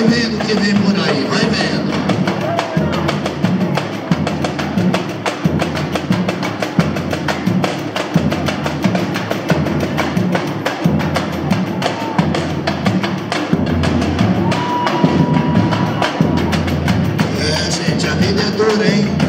Vai vendo o que vem por aí, vai vendo. É, gente, a vida é dura, hein?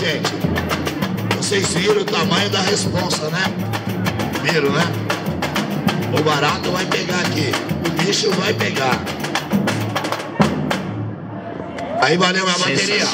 gente? Vocês viram o tamanho da responsa, né? Viram, né? O barato vai pegar aqui. O bicho vai pegar. Aí valeu a bateria.